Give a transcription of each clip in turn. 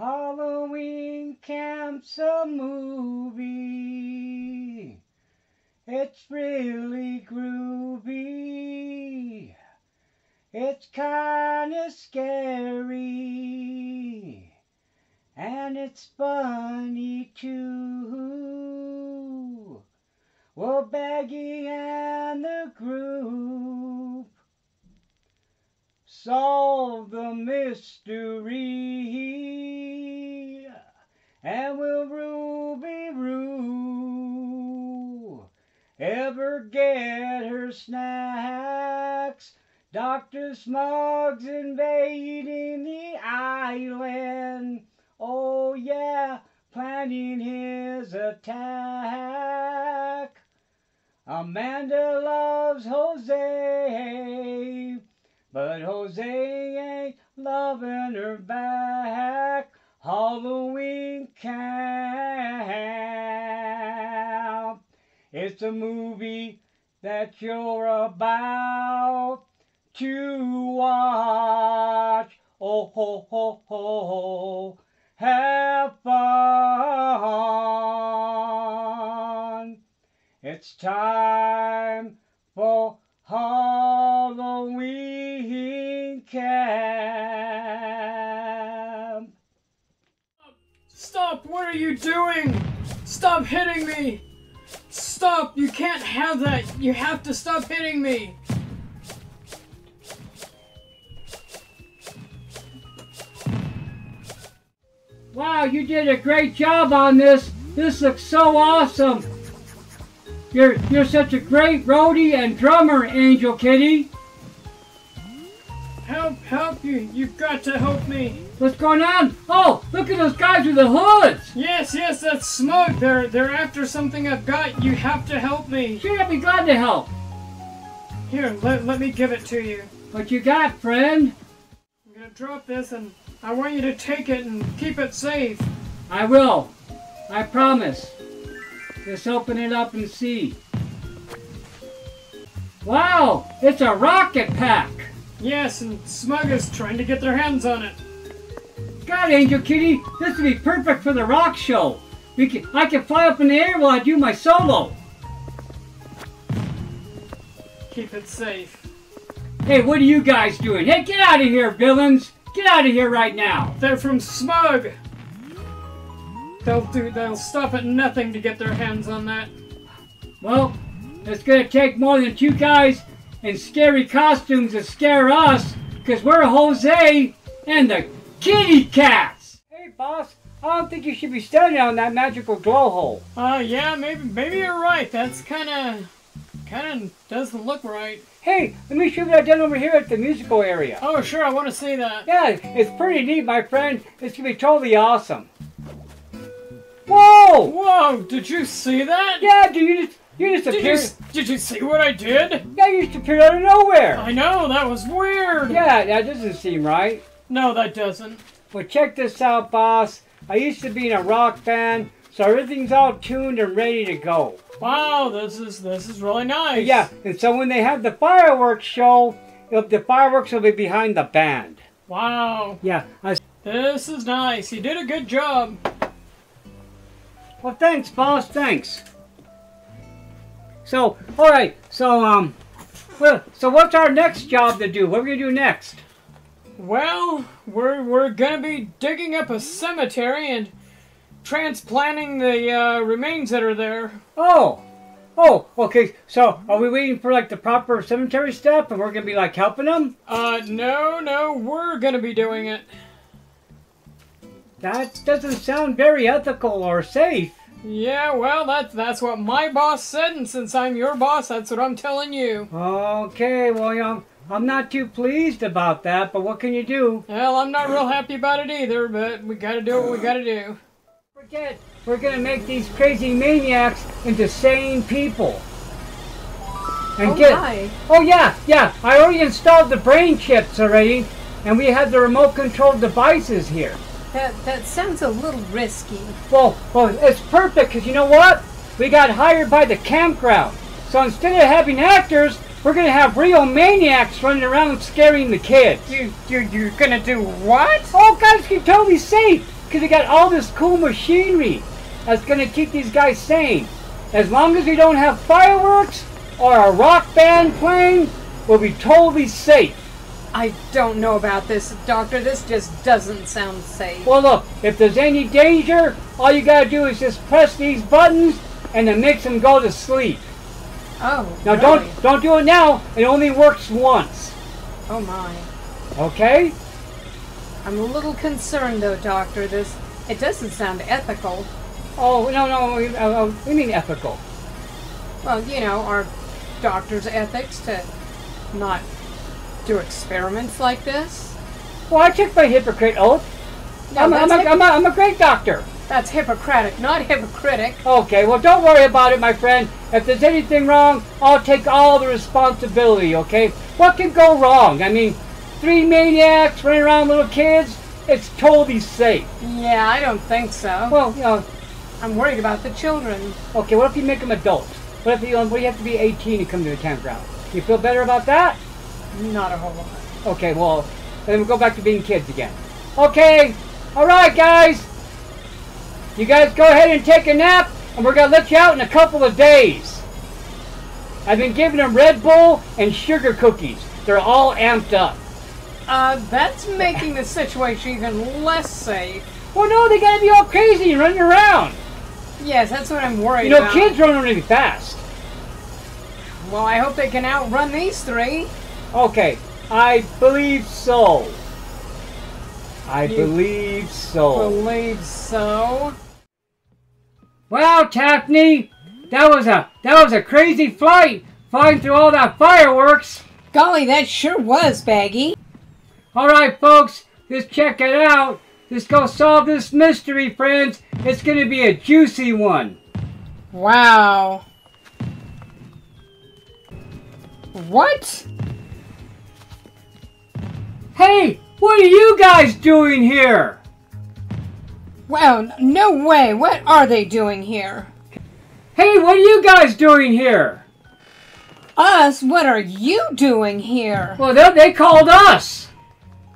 Halloween Camp's a movie. It's really groovy. It's kinda scary. And it's funny too. Well, Baggy and the group solve the mystery. And will Ruby Roo ever get her snacks? Dr. Smug's invading the island. Oh, yeah, planning his attack. Amanda loves Jose, but Jose ain't loving her back. Halloween Camp. It's a movie that you're about to watch. Oh, ho, ho, ho. Have fun. It's time for Halloween camp. Stop! What are you doing? Stop hitting me! Stop! You can't have that! You have to stop hitting me! Wow, you did a great job on this. This looks so awesome. You're you're such a great roadie and drummer, Angel Kitty. Help! Help you! You've got to help me! What's going on? Oh, look at those guys with the hoods. Yes, yes, that's smug. They're they're after something I've got. You have to help me. Sure, I'd be glad to help. Here, let, let me give it to you. What you got, friend? I'm gonna drop this and I want you to take it and keep it safe. I will. I promise. Just open it up and see. Wow, it's a rocket pack. Yes, and Smug is trying to get their hands on it. God, Angel Kitty, this would be perfect for the rock show. We can, I can fly up in the air while I do my solo. Keep it safe. Hey, what are you guys doing? Hey, get out of here, villains! Get out of here right now! They're from Smug. They'll do. They'll stop at nothing to get their hands on that. Well, it's gonna take more than two guys in scary costumes to scare us, because we're Jose and the Kitty Cats! Hey, boss, I don't think you should be standing on that magical glow hole. Uh, yeah, maybe maybe you're right. That's kind of kind of doesn't look right. Hey, let me show you what I've done over here at the musical area. Oh, sure, I want to see that. Yeah, it's pretty neat, my friend. It's gonna be totally awesome. Whoa! Whoa! Did you see that? Yeah, dude, you just you just Did you appeared. did you see what I did? Yeah, you just appeared out of nowhere. I know that was weird. Yeah, that doesn't seem right. No, that doesn't. Well, check this out, boss. I used to be in a rock band, so everything's all tuned and ready to go. Wow, this is this is really nice. Yeah, and so when they have the fireworks show, if the fireworks will be behind the band. Wow, Yeah. I, this is nice. You did a good job. Well, thanks, boss. Thanks. So, all right. So, um, well, so what's our next job to do? What are we gonna do next? Well, we're we're gonna be digging up a cemetery and transplanting the uh, remains that are there. Oh, oh, okay. So, are we waiting for like the proper cemetery step, and we're gonna be like helping them? Uh, no, no, we're gonna be doing it. That doesn't sound very ethical or safe. Yeah, well, that's that's what my boss said, and since I'm your boss, that's what I'm telling you. Okay, well, you know, I'm not too pleased about that, but what can you do? Well, I'm not real happy about it either, but we gotta do what we gotta do. Forget, we're gonna make these crazy maniacs into sane people. And Oh get. my. Oh yeah, yeah. I already installed the brain chips already, and we have the remote control devices here. That that sounds a little risky. Well, well, it's perfect because you know what? We got hired by the campground. So instead of having actors, we're gonna have real maniacs running around scaring the kids. You you you're gonna do what? Oh, guys, you're totally safe. Because we got all this cool machinery that's going to keep these guys sane. As long as we don't have fireworks or a rock band playing, we'll be totally safe. I don't know about this, Doctor. This just doesn't sound safe. Well, look, if there's any danger, all you gotta do is just press these buttons, and it makes them go to sleep. Oh, Now, really? don't don't do it now. It only works once. Oh my. Okay? I'm a little concerned though, Doctor. This it doesn't sound ethical. Oh no no, we, uh, uh, we mean ethical. Well, you know, our doctor's ethics to not do experiments like this. Well, I took my hypocrite oath. No, I'm, I'm, a, I'm, a, I'm a great doctor. that's Hippocratic, not hypocritic. Okay, well, don't worry about it, my friend. If there's anything wrong, I'll take all the responsibility, okay? What can go wrong? I mean, three maniacs running around little kids, it's totally safe. Yeah, I don't think so. Well, you know, I'm worried about the children. okay, what if you make them adults? What if you, what do you have to be 18 to come to the campground? You feel better about that? Not a whole lot. Okay, well, then we'll go back to being kids again. Okay, all right, guys. You guys go ahead and take a nap, and we're going to let you out in a couple of days. I've been giving them Red Bull and sugar cookies. They're all amped up. Uh, that's making the situation even less safe. Well, no, they got to be all crazy and running around. Yes, that's what I'm worried You know, about. kids run really fast. Well, I hope they can outrun these three. Okay, I believe so. I You- believe so. Believe so. Well, Taffy, that was a that was a crazy flight, flying through all that fireworks. Golly, that sure was, Baggy. All right, folks, just check it out. Let's go solve this mystery, friends. It's gonna be a juicy one. Wow. What? Hey, what are you guys doing here? Well, no way. What are they doing here? Hey, what are you guys doing here? Us? What are you doing here? Well, they, they called us.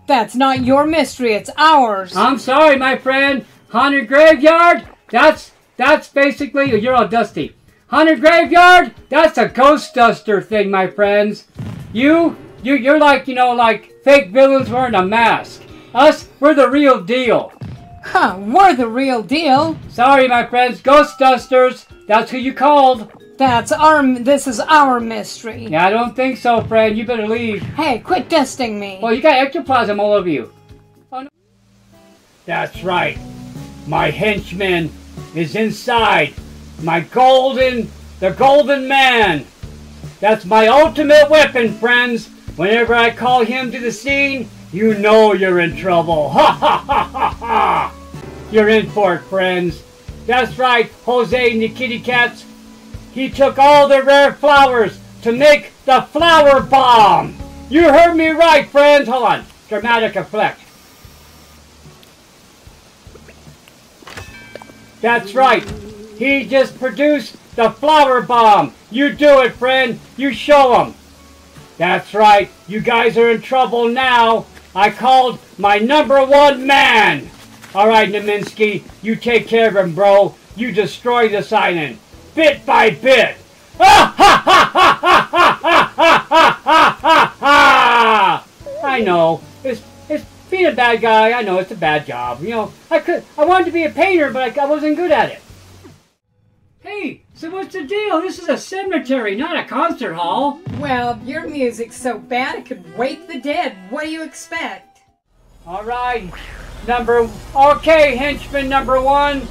That's not your mystery, it's ours. I'm sorry, my friend. Haunted graveyard. That's that's basically you're all dusty. Haunted graveyard. That's a ghost duster thing, my friends. You you you're like you know like fake villains wearing a mask. Us, we're the real deal. Huh, we're the real deal. Sorry, my friends. Ghost dusters. That's who you called. That's our, this is our mystery. Yeah, I don't think so, friend. You better leave. Hey, quit dusting me. Well, you got ectoplasm all over you. Oh, no. That's right. My henchman is inside. My golden, the golden man. That's my ultimate weapon, friends. Whenever I call him to the scene, you know you're in trouble. Ha ha ha ha ha! You're in for it, friends. That's right, Jose and the kitty cats. He took all the rare flowers to make the flower bomb. You heard me right, friends. Hold on. Dramatic effect. That's right. He just produced the flower bomb. You do it, friend. You show him. That's right. You guys are in trouble now. I called my number one man. All right, Naminsky, you take care of him, bro. You destroy this island, bit by bit. Ah, ha, ha, ha, ha, ha, ha, ha, ha, ha, I know. It's it's being a bad guy. I know it's a bad job. You know, I could I wanted to be a painter, but I, I wasn't good at it. Hey, so what's the deal? This is a cemetery, not a concert hall. Well, your music's so bad it could wake the dead. What do you expect? All right, number. Okay, henchman number one.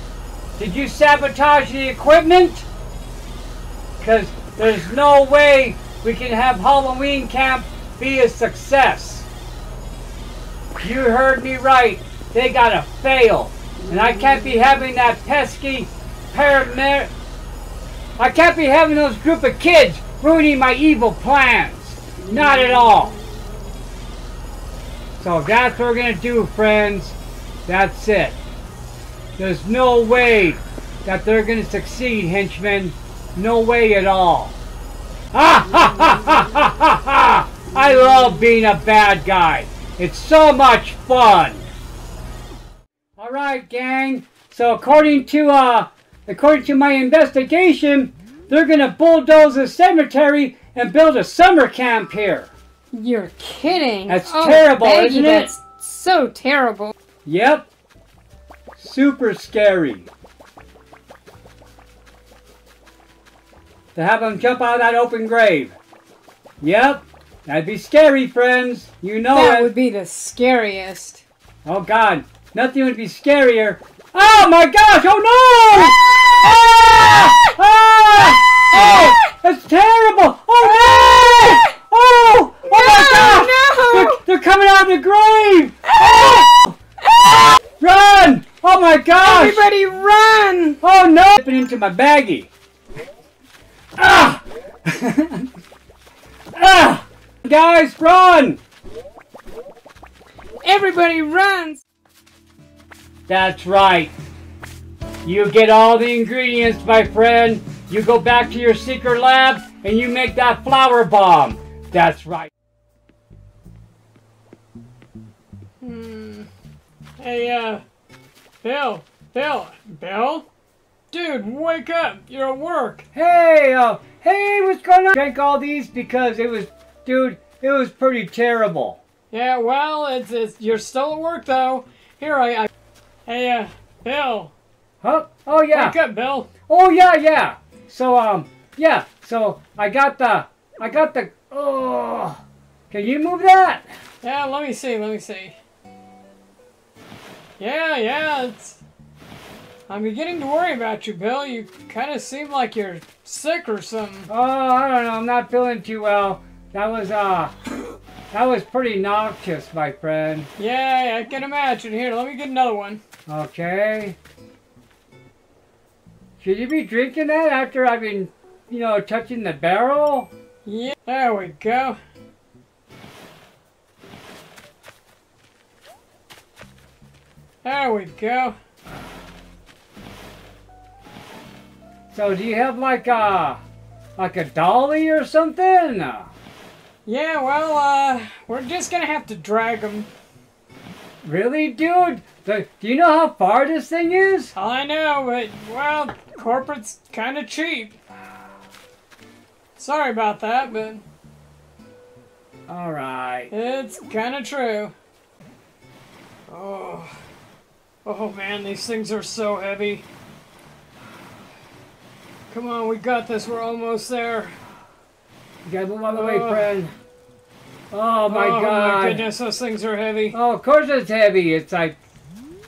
Did you sabotage the equipment? Because there's no way we can have Halloween camp be a success. You heard me right. They gotta fail. And I can't be having that pesky paramedic. I can't be having those group of kids ruining my evil plans. Not at all. So that's what we're gonna do, friends. That's it. There's no way that they're gonna succeed, henchmen. No way at all. Ha ha ha ha ha ha! I love being a bad guy. It's so much fun. All right, gang. So according to uh, according to my investigation, they're gonna bulldoze the cemetery and build a summer camp here. You're kidding. That's oh, terrible, Peggy, isn't it? That's so terrible. Yep. Super scary. To have them jump out of that open grave. Yep. That'd be scary, friends. You know that it. would be the scariest. Oh God, nothing would be scarier. Oh my gosh! Oh no! Ah! Ah! Oh, that's terrible! Oh no! Oh! Oh my gosh! no! They're, they're coming out of the grave! Oh! Run! Oh my gosh! Everybody run! Oh no! Slipping into my baggie. Ah! ah! Guys, run! Everybody runs! That's right. You get all the ingredients, my friend. You go back to your secret lab and you make that flower bomb. That's right. Hmm. Hey, uh, Bill, Bill, Bill? Dude, wake up! You're at work! Hey, uh, hey, what's going on? Drank all these because it was, dude, it was pretty terrible. Yeah, well, it's, it's you're still at work though. Here, I, I hey, uh, Bill, Huh? Oh yeah. wake up, Bill. Oh yeah, yeah. So um, yeah. So I got the, I got the. Oh, can you move that? Yeah, let me see, let me see. Yeah, yeah, it's. I'm beginning to worry about you, Bill. You kind of seem like you're sick or something. Oh, I don't know. I'm not feeling too well. That was uh, that was pretty noxious, my friend. Yeah, yeah, I can imagine. Here, let me get another one. Okay. Should you be drinking that after I've been, you know, touching the barrel? Yeah, there we go. There we go. So do you have like a, like a dolly or something? Yeah, well, uh, we're just gonna have to drag them. Really, dude? Do do you know how far this thing is? I know, but, well, corporate's kind of cheap. Sorry about that, but All right. it's kind of true. Oh. Oh man, these things are so heavy. Come on, we got this. We're almost there. You gotta move out of the way, Oh. friend. Oh my oh god. my goodness, those things are heavy. Oh, of course it's heavy. It's like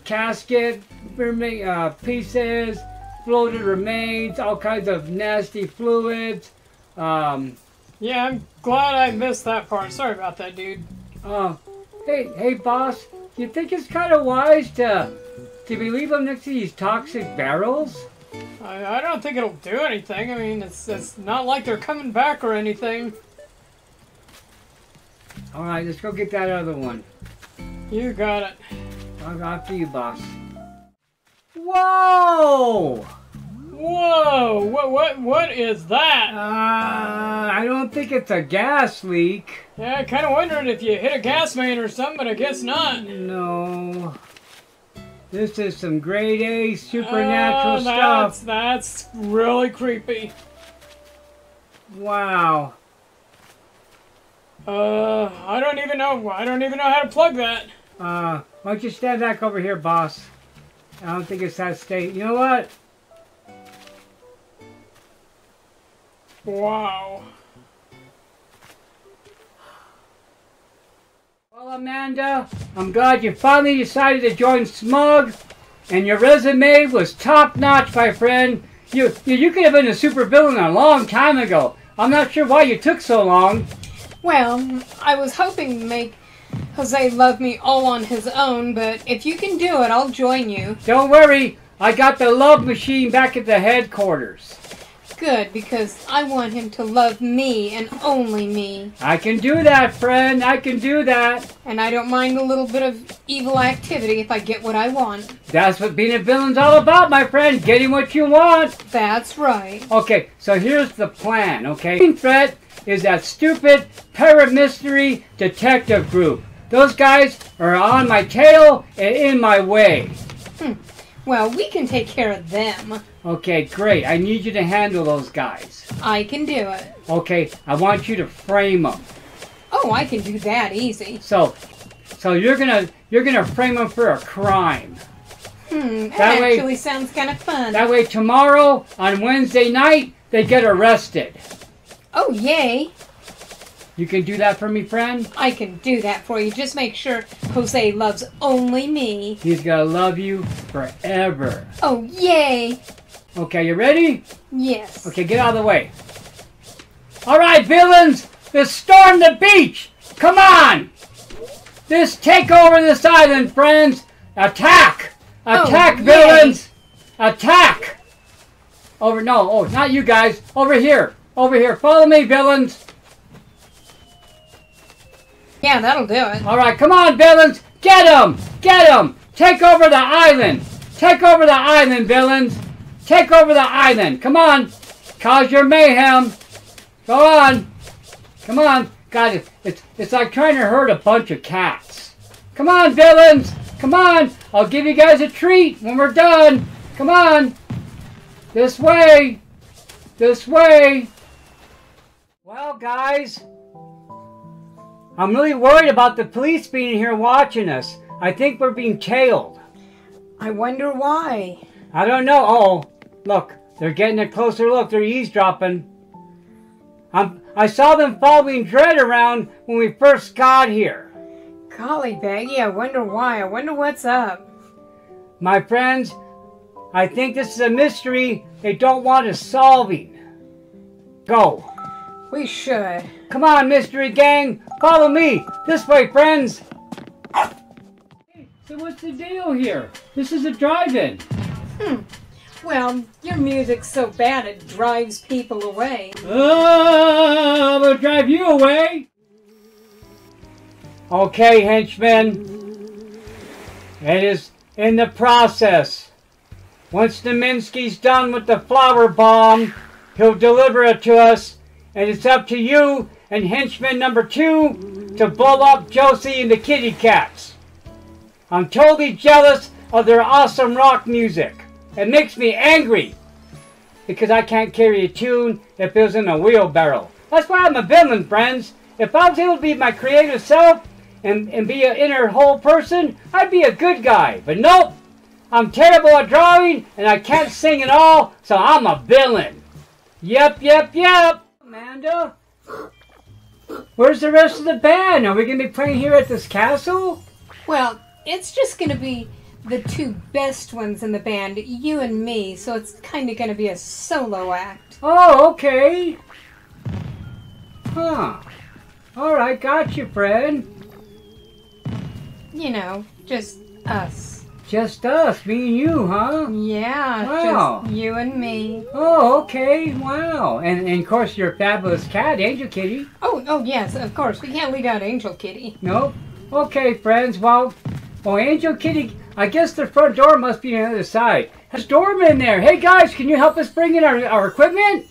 casket, uh, pieces, floated remains, all kinds of nasty fluids. Um, Yeah, I'm glad I missed that part. Sorry about that, dude. uh, hey, hey, boss. You think it's kind of wise to to be leave them next to these toxic barrels? I, I don't think it'll do anything. I mean, it's it's not like they're coming back or anything. All right, let's go get that other one. You got it. I'll go after you, boss. Whoa! Whoa! What what what is Uh, that? I don't think it's a gas leak. Yeah, I kind of wondered if you hit a gas main or something, but I guess not. No. This is some grade A supernatural Oh, stuff. that's, That's really creepy. Wow. Uh, I don't even know. I don't even know how to plug that. Uh, why don't you stand back over here, boss? I don't think it's that state. You know what? Wow. Well, Amanda, I'm glad you finally decided to join Smug, and your resume was top notch, my friend. You, you, you could have been a supervillain a long time ago. I'm not sure why you took so long. Well, I was hoping to make Jose love me all on his own, but if you can do it, I'll join you. Don't worry, I got the love machine back at the headquarters. Good, because I want him to love me and only me. I can do that, friend. I can do that. And I don't mind a little bit of evil activity if I get what I want. That's what being a villain's all about, my friend. Getting what you want. That's right. Okay, so here's the plan, okay? Threat is that stupid paramystery detective group. Those guys are on my tail and in my way. Well, we can take care of them. Okay, great. I need you to handle those guys. I can do it. Okay, I want you to frame them. Oh, I can do that easy. So, so you're gonna you're gonna frame them for a crime. Hmm, that, That way- actually sounds kind of fun. That way, tomorrow on Wednesday night they get arrested. Oh, yay. You can do that for me, friend. I can do that for you. Just make sure Jose loves only me. He's gonna love you forever. Oh, yay. Okay, you ready? Yes. Okay, get out of the way. All right, villains, let's storm the beach. Come on! Let's take over this island, friends. Attack! Oh, Attack, Oh, yay. villains! Attack! Over, no, oh, not you guys. Over here. Over here. Follow me, villains. Yeah, that'll do it. All right, come on, villains. Get them! Get them! Take over the island. Take over the island, villains. Take over the island. Come on. Cause your mayhem. Go on. Come on. God, it's, it's like trying to herd a bunch of cats. Come on, villains. Come on. I'll give you guys a treat when we're done. Come on. This way. This way. Well, guys, I'm really worried about the police being here watching us. I think we're being tailed. I wonder why. I don't know. Oh, look, they're getting a closer look. They're eavesdropping. I'm, I saw them following Dread around when we first got here. Golly, Baggy, I wonder why. I wonder what's up. My friends, I think this is a mystery they don't want us solving. Go. We should. Come on, mystery gang. Follow me. This way, friends. Hey, so what's the deal here? This is a drive-in. Hmm. Well, your music's so bad it drives people away. Oh, I'm gonna drive you away. Okay, henchmen. It is in the process. Once Naminsky's done with the flower bomb, he'll deliver it to us, and it's up to you and henchman number two to blow up Josie and the kitty cats. I'm totally jealous of their awesome rock music. It makes me angry because I can't carry a tune if it was in a wheelbarrow. That's why I'm a villain, friends. If I was able to be my creative self and, and be an inner whole person, I'd be a good guy. But nope, I'm terrible at drawing and I can't sing at all, so I'm a villain. Yep, yep, yep. Amanda? Where's the rest of the band? Are we going to be playing here at this castle? Well, it's just gonna be the two best ones in the band, you and me, so it's kind of gonna be a solo act. Oh, okay. Huh. Alright, got you, friend. You know, just us. Just us, me and you, huh? Yeah, Wow. just you and me. Oh, okay. Wow. And, and of course, your fabulous cat, Angel Kitty. Oh, oh yes, of course. We can't leave out Angel Kitty. Nope. Okay, friends. Well, well, Angel Kitty, I guess the front door must be on the other side. There's doorman there. Hey, guys, can you help us bring in our, our equipment?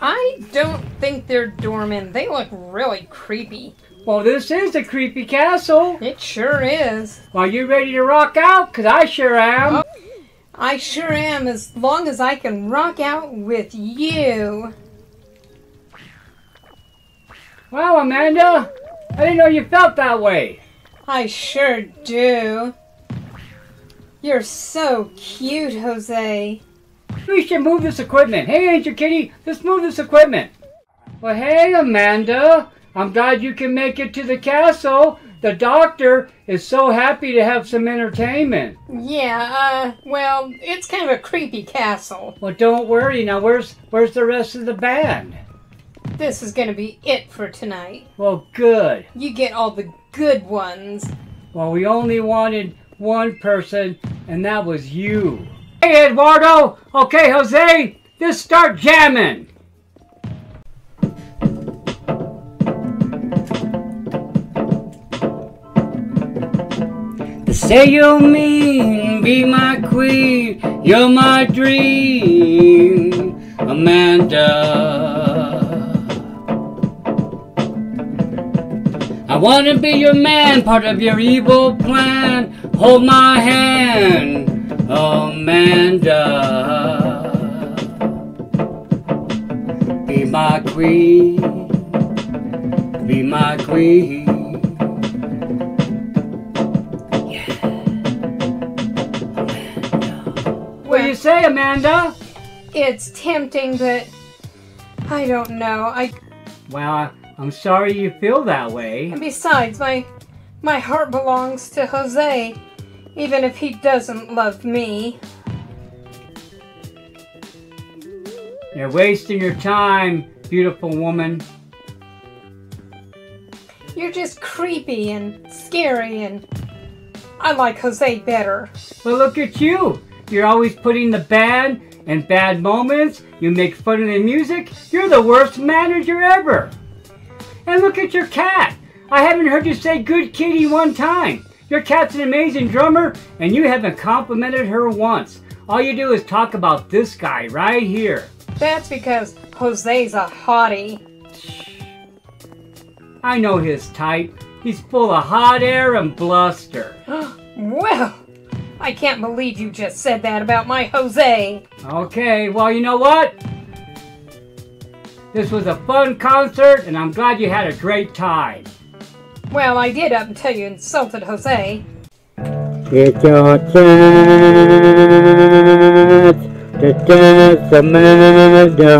I don't think they're doormen. They look really creepy. Well, this is a creepy castle. It sure is. Are you ready to rock out? Because I sure am. Oh, I sure am, as long as I can rock out with you. Wow, Amanda. I didn't know you felt that way. I sure do. You're so cute, Jose. We should move this equipment. Hey, Angel Kitty, let's move this equipment. Well, hey, Amanda. I'm glad you can make it to the castle. The doctor is so happy to have some entertainment. Yeah, uh, well, it's kind of a creepy castle. Well, don't worry. Now, where's where's the rest of the band? This is gonna be it for tonight. Well, good. You get all the good ones. Well, we only wanted one person, and that was you. Hey, Eduardo. Okay, Jose, let's start jamming. Say you'll mean, be my queen, you're my dream, Amanda. I wanna be your man, part of your evil plan. Hold my hand, Amanda. Be my queen. Be my queen. Say, Amanda? It's tempting, but I don't know. I Well, I'm sorry you feel that way. and besides, my my heart belongs to Jose, even if he doesn't love me. You're wasting your time, beautiful woman. You're just creepy and scary, and I like Jose better. But look at you. You're always putting the bad and bad moments. You make fun of the music. You're the worst manager ever. And look at your cat. I haven't heard you say good kitty one time. Your cat's an amazing drummer, and you haven't complimented her once. All you do is talk about this guy right here. That's because Jose's a hottie. I know his type. He's full of hot air and bluster. Well, I can't believe you just said that about my Jose. Okay, well, you know what? This was a fun concert, and I'm glad you had a great time. Well, I did up until you insulted Jose. It's your chance to dance, Amanda.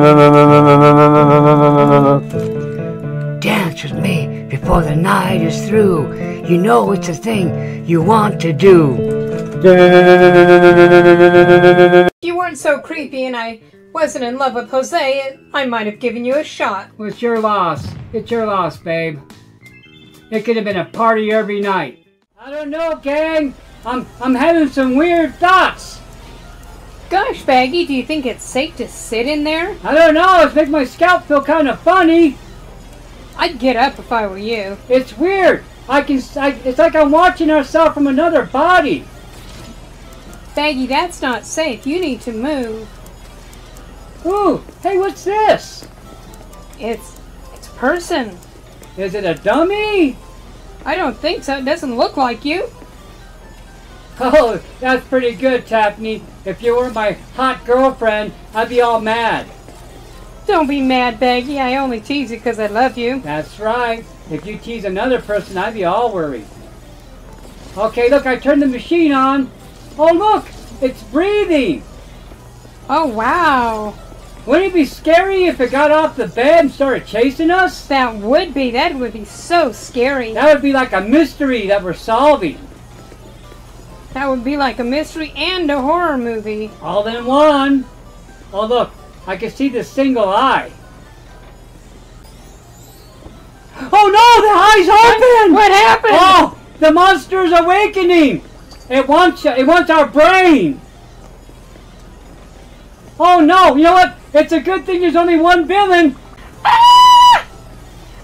Dance with me before the night is through. You know it's a thing you want to do. If you weren't so creepy and I wasn't in love with Jose, I might have given you a shot. Well, it's your loss. It's your loss, babe. It could have been a party every night. I don't know, gang. I'm I'm having some weird thoughts. Gosh, Baggy, do you think it's safe to sit in there? I don't know. It's making my scalp feel kind of funny. I'd get up if I were you. It's weird. I can. I, it's like I'm watching ourselves from another body. Baggy, that's not safe. You need to move. Ooh, hey, what's this? It's it's a person. Is it a dummy? I don't think so. It doesn't look like you. Oh, that's pretty good, Taffy. If you were my hot girlfriend, I'd be all mad. Don't be mad, Baggy. I only tease you because I love you. That's right. If you tease another person, I'd be all worried. Okay, look, I turned the machine on. Oh, look, it's breathing. Oh, wow. Wouldn't it be scary if it got off the bed and started chasing us? That would be. That would be so scary. That would be like a mystery that we're solving. That would be like a mystery and a horror movie. All in one. Oh, look, I can see the single eye. Oh no, the eye's open! What happened? Oh, the monster's awakening! It wants it wants our brain. Oh no, you know what? It's a good thing there's only one villain. Ah!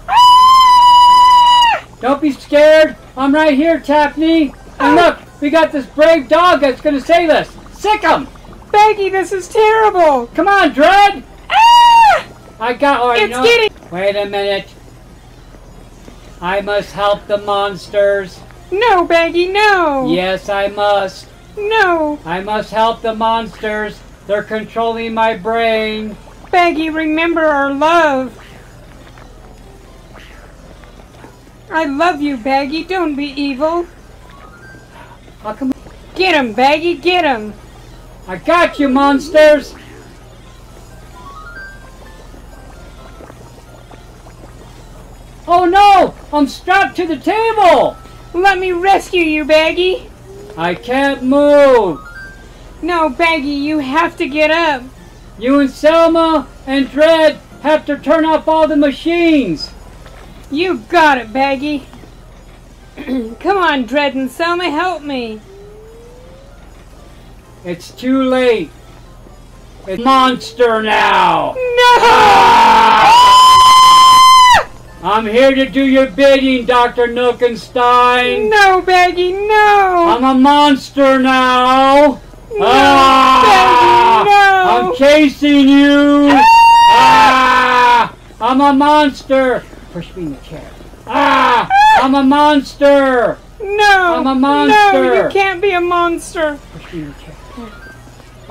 Ah! Don't be scared. I'm right here, Taffy. And look, we got this brave dog that's gonna save us. Sick him! Baggy, this is terrible. Come on, Dread! Ah! I got. You It's know- getting- Wait a minute. I must help the monsters. No, Baggy, no. Yes, I must. No. I must help the monsters. They're controlling my brain. Baggy, remember our love. I love you, Baggy. Don't be evil. How come? Get him, Baggy, get him. I got you, monsters. Oh no! I'm strapped to the table. Let me rescue you, Baggy. I can't move. No, Baggy, you have to get up. You and Selma and Dread have to turn off all the machines. You got it, Baggy. Come on, Dread and Selma, help me. It's too late. It's monster now. No! I'm here to do your bidding, Dr. Nookenstein. No, Baggy, no! I'm a monster now. No, Ah! Baggy, no! I'm chasing you. Ah! I'm a monster. Push me in the chair. Ah! I'm a monster. No! I'm a monster. No, you can't be a monster. Push me in the chair.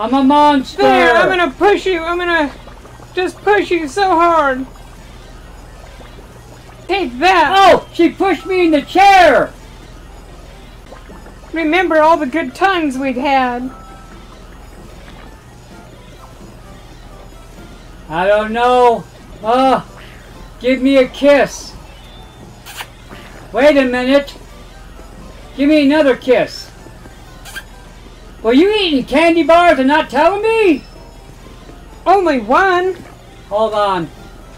I'm a monster. There, I'm gonna push you. I'm gonna just push you so hard. Take that. Oh, she pushed me in the chair. Remember all the good times we'd had. I don't know. Uh, give me a kiss. Wait a minute. Give me another kiss. Were you eating candy bars and not telling me? Only one. Hold on.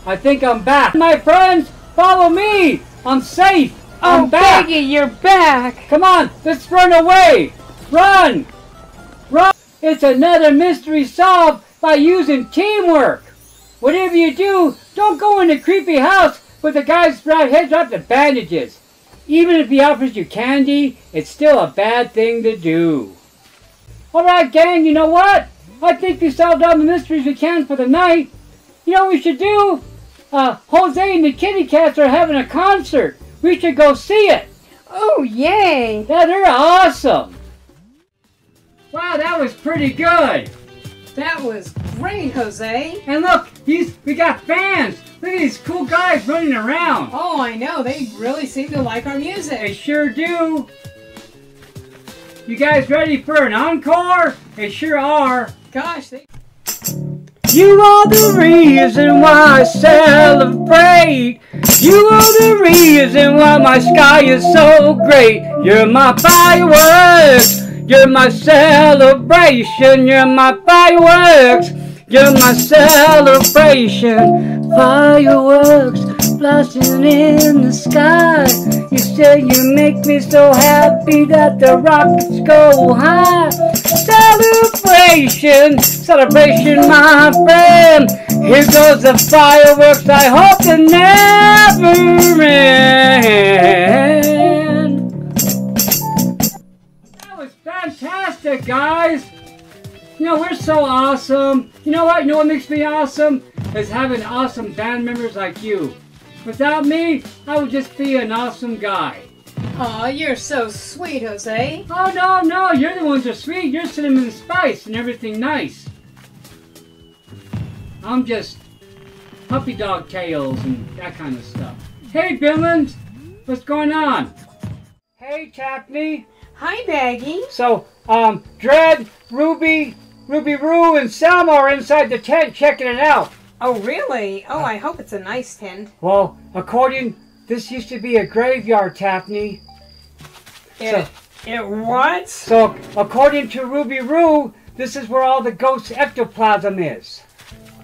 I think I'm back. My friends, follow me. I'm safe. I'm oh, back. You're back. Come on, let's run away. Run. Run. It's another mystery solved by using teamwork. Whatever you do, don't go in a creepy house with the guy's head wrapped in bandages. Even if he offers you candy, it's still a bad thing to do. Alright gang, you know what? I think we solved all the mysteries we can for the night. You know what we should do? Uh, Jose and the Kitty Cats are having a concert. We should go see it. Oh, yay. Yeah, they're awesome. Wow, that was pretty good. That was great, Jose. And look, these we got fans. Look at these cool guys running around. Oh, I know. They really seem to like our music! They sure do. You guys ready for an encore? They sure are. Gosh, they... You are the reason why I celebrate. You are the reason why my sky is so great. You're my fireworks. You're my celebration. You're my fireworks. You're my celebration. Fireworks blasting in the sky. You say you make me so happy that the rockets go high. Celebration, celebration, my friend. Here goes the fireworks. I hope they never end. That was fantastic, guys. You know, we're so awesome. You know what? You know what makes me awesome? Is having awesome band members like you. Without me, I would just be an awesome guy. Aw, you're so sweet, Jose. Oh, no, no, you're the ones that are sweet. You're cinnamon spice and everything nice. I'm just puppy dog tails and that kind of stuff. Hey, Billings, what's going on? Hey, Chapney. Hi, Baggy. So, um, Dread, Ruby, Ruby Roo, and Selma are inside the tent checking it out. Oh, really? Oh, uh, I hope it's a nice tent. Well, according, this used to be a graveyard, Taffney. It, it what? So, according to Ruby Roo, this is where all the ghost ectoplasm is.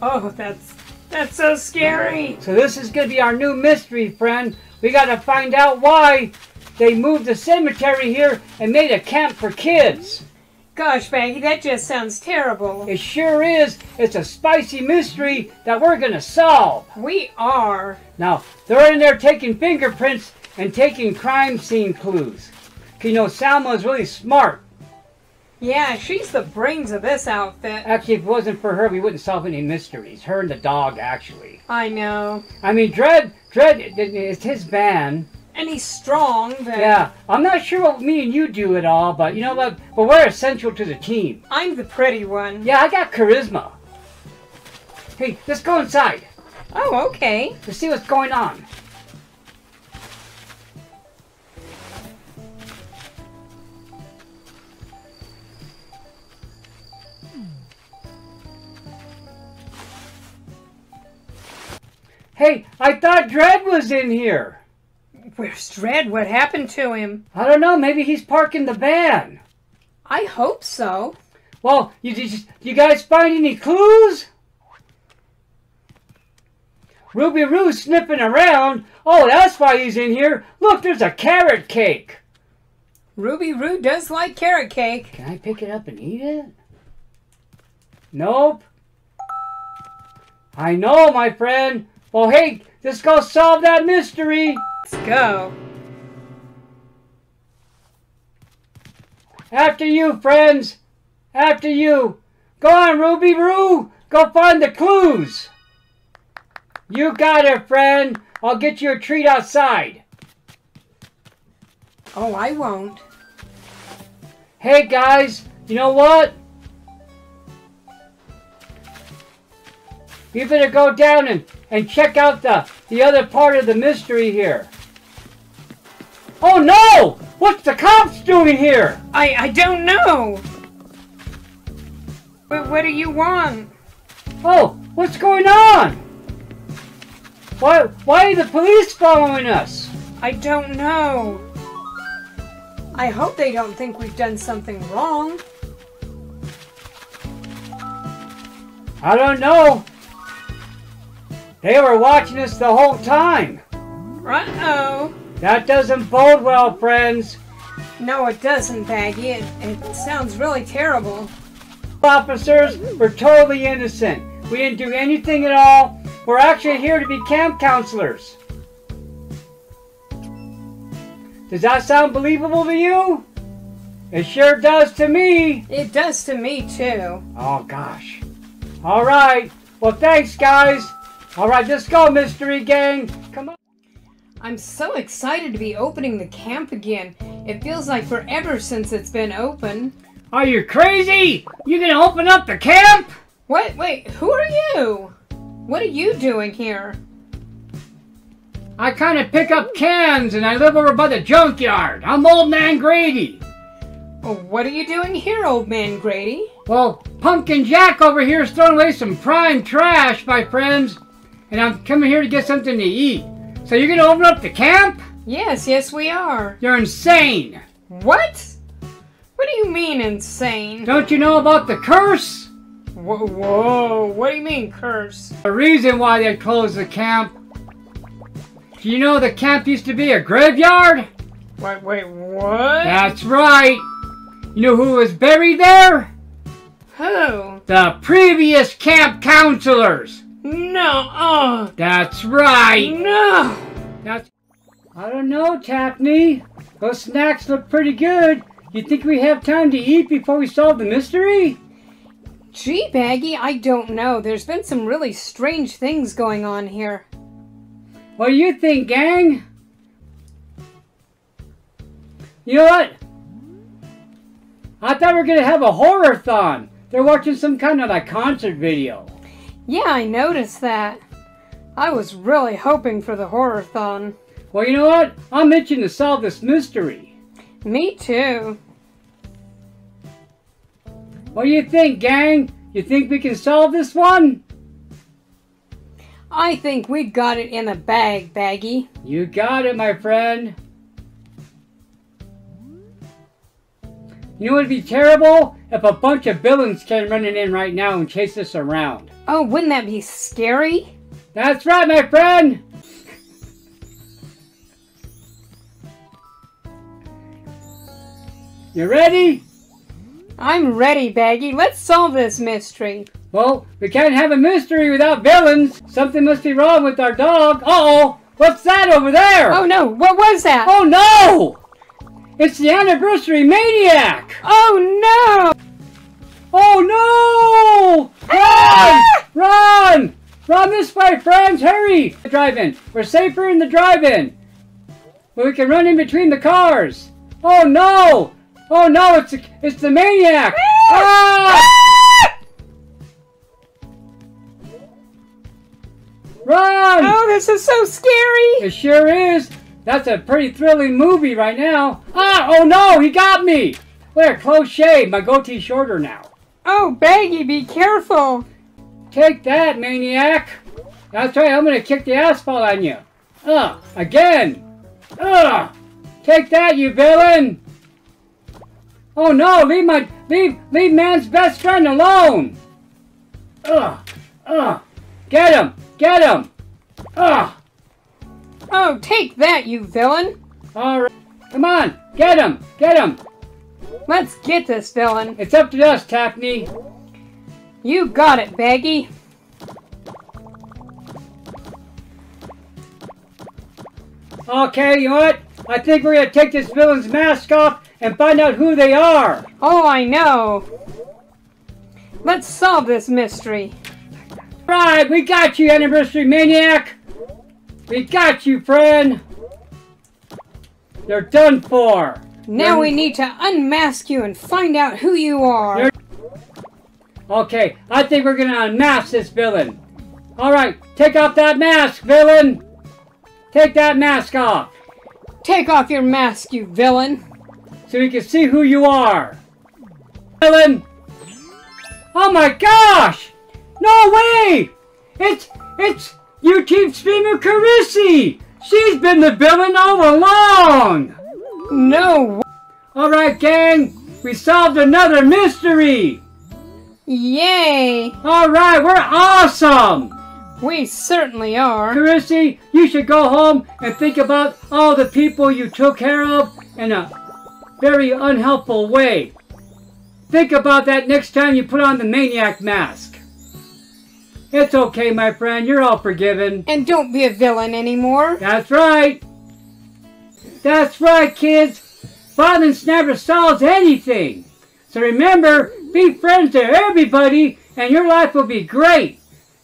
Oh, that's that's so scary. So this is going to be our new mystery, friend. We got to find out why they moved the cemetery here and made a camp for kids. Gosh, Baggy, that just sounds terrible. It sure is. It's a spicy mystery that we're going to solve. We are. Now, they're in there taking fingerprints and taking crime scene clues. You know, Selma is really smart. Yeah, she's the brains of this outfit. Actually, if it wasn't for her, we wouldn't solve any mysteries. Her and the dog, actually. I know. I mean, Dread, Dread, it- it- it's his van. He's strong, but Yeah, I'm not sure what me and you do at all, but you know what? But we're essential to the team. I'm the pretty one. Yeah, I got charisma. Hey, let's go inside. Oh, okay. Let's see what's going on. Hey, I thought Dread was in here. Where's Dread? What happened to him? I don't know, maybe he's parking the van. I hope so. Well, you, you, you guys find any clues? Ruby Roo's sniffing around. Oh, that's why he's in here. Look, there's a carrot cake. Ruby Roo does like carrot cake. Can I pick it up and eat it? Nope. I know, my friend. Well, hey, let's go solve that mystery. Let's go. After you, friends. After you. Go on, Ruby Roo. Go find the clues. You got it, friend. I'll get you a treat outside. Oh, I won't. Hey, guys. You know what? you better go down and, and check out the, the other part of the mystery here. Oh no! What's the cops doing here? I I don't know. What, what do you want? Oh, what's going on? Why, why are the police following us? I don't know. I hope they don't think we've done something wrong. I don't know. They were watching us the whole time. Uh-oh. That doesn't bode well, friends. No, it doesn't, Baggy. It, it sounds really terrible. Officers, we're totally innocent. We didn't do anything at all. We're actually here to be camp counselors. Does that sound believable to you? It sure does to me. It does to me, too. Oh, gosh. All right. Well, thanks, guys. All right, let's go, Mystery Gang. Come on. I'm so excited to be opening the camp again. It feels like forever since it's been open. Are you crazy? You gonna open up the camp? What? Wait, who are you? What are you doing here? I kind of pick up cans and I live over by the junkyard. I'm Old Man Grady. What are you doing here, old man Grady? Well, Pumpkin Jack over here is throwing away some prime trash, my friends. And I'm coming here to get something to eat. So you're gonna open up the camp? Yes, yes, we are. You're insane. What? What do you mean insane? Don't you know about the curse? Whoa, whoa. What do you mean, curse? The reason why they closed the camp. Do you know the camp used to be a graveyard? Wait, wait, what? That's right. You know who was buried there? Who? The previous camp counselors. No, uh, That's right. no. That's. I don't know, Tapney. Those snacks look pretty good. You think we have time to eat before we solve the mystery? Gee, Baggy, I don't know. There's been some really strange things going on here. What do you think, gang? You know what? I thought we were gonna have a horror-thon. They're watching some kind of like concert video. Yeah, I noticed that. I was really hoping for the horror-thon. Well, you know what? I'm itching to solve this mystery. Me too. What do you think, gang? You think we can solve this one? I think we got it in the bag, Baggy. You got it, my friend. You know what would be terrible? If a bunch of villains came running in right now and chased us around. Oh, wouldn't that be scary? That's right, my friend! You ready? I'm ready, Baggy. Let's solve this mystery. Well, we can't have a mystery without villains. Something must be wrong with our dog. Uh-oh! What's that over there? Oh no, what was that? Oh no! It's the anniversary maniac! Oh no! Oh no! Run! Run! Run this way, friends! Hurry! The drive-in. We're safer in the drive-in. We can run in between the cars. Oh no! Oh no! It's it's the maniac! Ah! Run! Oh, this is so scary! It sure is. That's a pretty thrilling movie right now. Ah! Oh no! He got me! What a close shave. My goatee's shorter now. Oh, Baggy, be careful! Take that, maniac! That's right, I'm gonna kick the asphalt on you. Ugh, again! Ugh! Take that, you villain! Oh no, leave my, leave, leave man's best friend alone! Ugh, ugh! Get him! Get him! Ugh! Oh, take that, you villain! Alright, come on, get him! Get him! Let's get this villain. It's up to us, Tapney. You got it, Baggy. Okay, you know what? I think we're gonna take this villain's mask off and find out who they are. Oh, I know. Let's solve this mystery. Right, we got you, Anniversary Maniac! We got you, friend! They're done for! Now we need to unmask you and find out who you are. You're- Okay, I think we're gonna unmask this villain. All right, take off that mask, villain. Take that mask off Take off your mask, you villain. so we can see who you are. Villain. Oh my gosh! No way! It's it's YouTube streamer Carissy. She's been the villain all along. No. All right, gang, we solved another mystery. Yay. All right, we're awesome. We certainly are. Carissy, you should go home and think about all the people you took care of in a very unhelpful way. Think about that next time you put on the maniac mask. It's okay, my friend. You're all forgiven. And don't be a villain anymore. That's right. That's right, kids. Violence never solves anything. So remember, be friends to everybody, and your life will be great.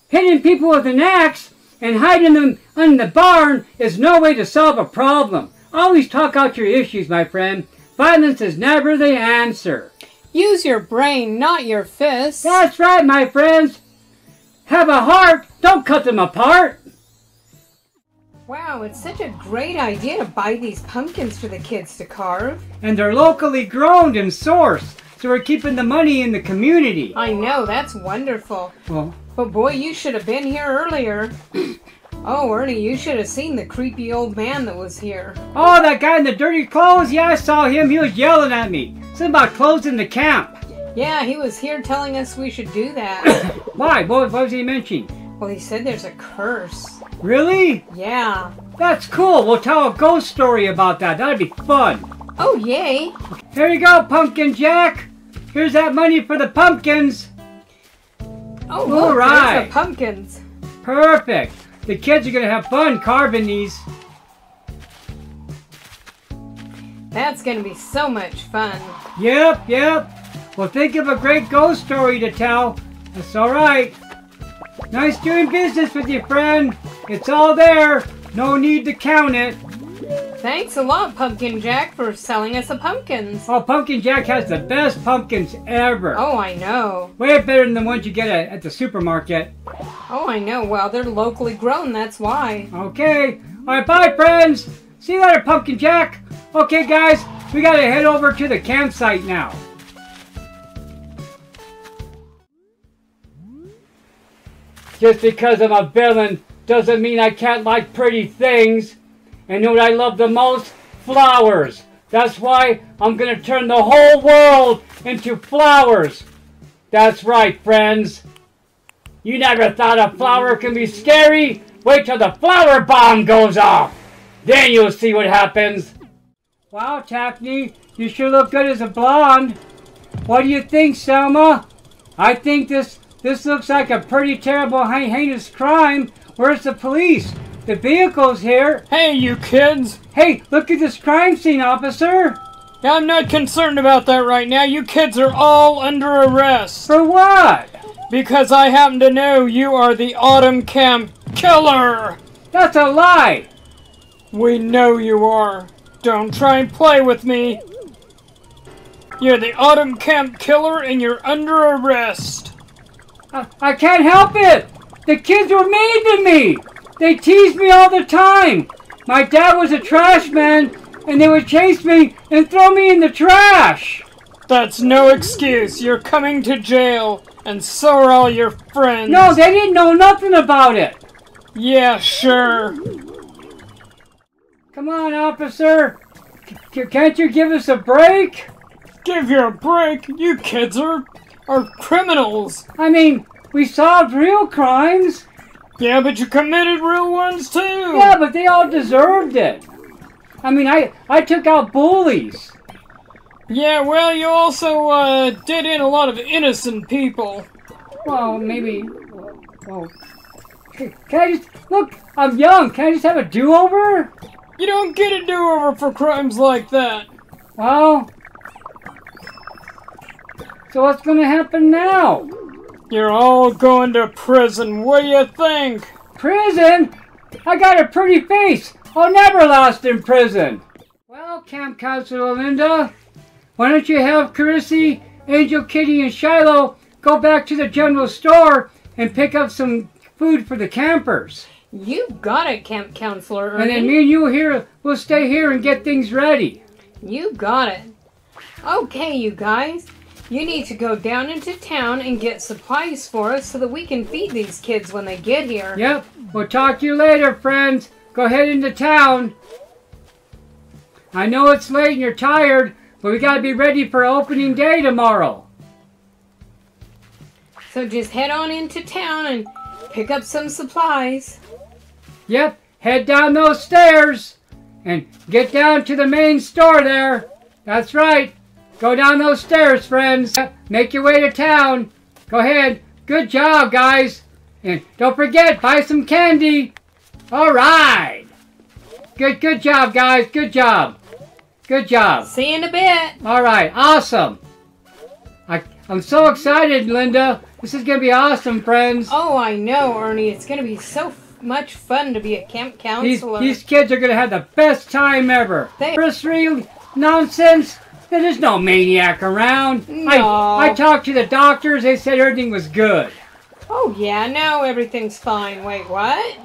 Hitting people with an axe and hiding them in the barn is no way to solve a problem. Always talk out your issues, my friend. Violence is never the answer. Use your brain, not your fists. That's right, my friends. Have a heart. Don't cut them apart. Wow, it's such a great idea to buy these pumpkins for the kids to carve. And they're locally grown and sourced, so we're keeping the money in the community. I know, that's wonderful. Well, But boy, you should have been here earlier. oh, Ernie, you should have seen the creepy old man that was here. Oh, that guy in the dirty clothes? Yeah, I saw him. He was yelling at me. Something about closing the camp. Yeah, he was here telling us we should do that. Why? What, what was he mentioning? Well, he said there's a curse. Really? Yeah. That's cool. We'll tell a ghost story about that. That'd be fun. Oh, yay. Here you go, Pumpkin Jack. Here's that money for the pumpkins. Oh, look, there's right. the pumpkins. Perfect. The kids are going to have fun carving these. That's gonna be so much fun. Yep, yep. Well, think of a great ghost story to tell. That's all right. Nice doing business with you, friend. It's all there. No need to count it. Thanks a lot, Pumpkin Jack, for selling us the pumpkins. Oh, Pumpkin Jack has the best pumpkins ever. Oh, I know. Way better than the ones you get at, at the supermarket. Oh, I know. Well, they're locally grown, that's why. Okay. All right, bye, friends. See you later, Pumpkin Jack. Okay, guys, we gotta head over to the campsite now. Just because I'm a villain doesn't mean I can't like pretty things. And you know what I love the most? Flowers. That's why I'm gonna turn the whole world into flowers. That's right, friends. You never thought a flower can be scary? Wait till the flower bomb goes off. Then you'll see what happens. Wow, Taffy, you sure look good as a blonde. What do you think, Selma? I think this this looks like a pretty terrible, heinous crime. Where's the police? The vehicle's here. Hey, you kids! Hey, look at this crime scene, officer. I'm not concerned about that right now. You kids are all under arrest. For what? Because I happen to know you are the Autumn Camp Killer! That's a lie. We know you are. Don't try and play with me. You're the Autumn Camp Killer and you're under arrest. I, I can't help it. The kids were mean to me. They teased me all the time. My dad was a trash man, and they would chase me and throw me in the trash. That's no excuse. You're coming to jail, and so are all your friends. No, they didn't know nothing about it. Yeah, sure. Come on, officer. C- can't you give us a break? Give you a break. You kids are are criminals. I mean, we solved real crimes. Yeah, but you committed real ones too. Yeah, but they all deserved it. I mean, I, I took out bullies. Yeah, well, you also uh, did in a lot of innocent people. Well, maybe. Well, can I just look? I'm young. Can I just have a do-over? You don't get a do-over for crimes like that. Well, so what's gonna happen now? You're all going to prison. What do you think? Prison? I got a pretty face. I'll never last in prison. Well, Camp Counselor Linda, why don't you have Carissy, Angel Kitty, and Shiloh go back to the general store and pick up some food for the campers. You got it, Camp Counselor And then me and you here, we'll stay here and get things ready. You got it. Okay, you guys. You need to go down into town and get supplies for us so that we can feed these kids when they get here. Yep, we'll talk to you later, friends. Go head into town. I know it's late and you're tired, but we gotta be ready for opening day tomorrow. So just head on into town and pick up some supplies. Yep, head down those stairs and get down to the main store there. That's right. Go down those stairs, friends. Make your way to town. Go ahead. Good job, guys. And don't forget, buy some candy. All right. Good, good job, guys. Good job. Good job. See you in a bit. All right, awesome. I, I'm so excited, Linda. This is going to be awesome, friends. Oh, I know, Ernie. It's going to be so much fun to be a camp These, counselor. these kids are going to have the best time ever. They- Nursery nonsense. There's no maniac around. No. I, I talked to the doctors. They said everything was good. Oh, yeah, No, everything's fine. Wait, what?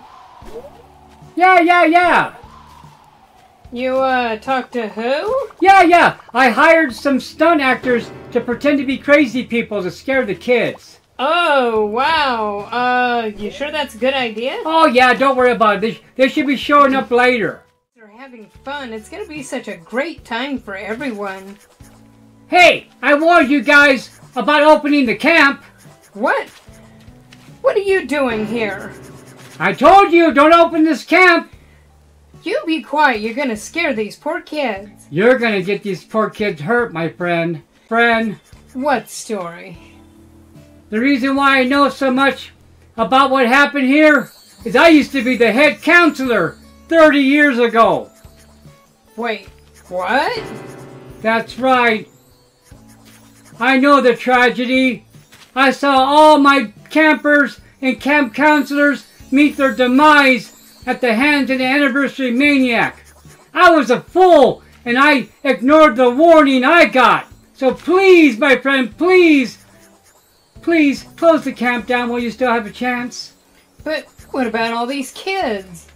Yeah, yeah, yeah. You, uh, talked to who? Yeah, yeah. I hired some stunt actors to pretend to be crazy people to scare the kids. Oh, wow. Uh, you sure that's a good idea? Oh, yeah, don't worry about it. They, they should be showing up later. They're having fun. It's gonna be such a great time for everyone. Hey, I warned you guys about opening the camp. What? What are you doing here? I told you, don't open this camp. You be quiet. You're gonna scare these poor kids. You're gonna get these poor kids hurt, my friend. Friend, What story? the reason why I know so much about what happened here is I used to be the head counselor 30 years ago. Wait, what? That's right. I know the tragedy. I saw all my campers and camp counselors meet their demise at the hands of the anniversary maniac. I was a fool and I ignored the warning I got. So please, my friend, please, please close the camp down while you still have a chance. But what about all these kids?